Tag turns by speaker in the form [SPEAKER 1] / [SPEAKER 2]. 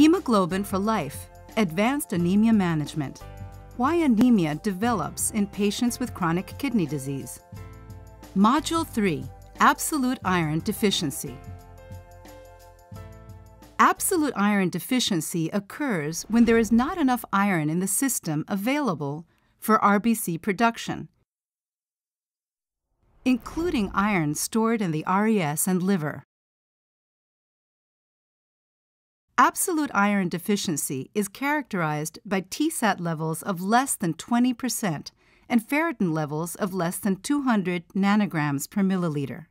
[SPEAKER 1] Hemoglobin for Life Advanced Anemia Management. Why anemia develops in patients with chronic kidney disease. Module 3 Absolute Iron Deficiency. Absolute iron deficiency occurs when there is not enough iron in the system available for RBC production, including iron stored in the RES and liver. Absolute iron deficiency is characterized by TSAT levels of less than 20% and ferritin levels of less than 200 nanograms per milliliter.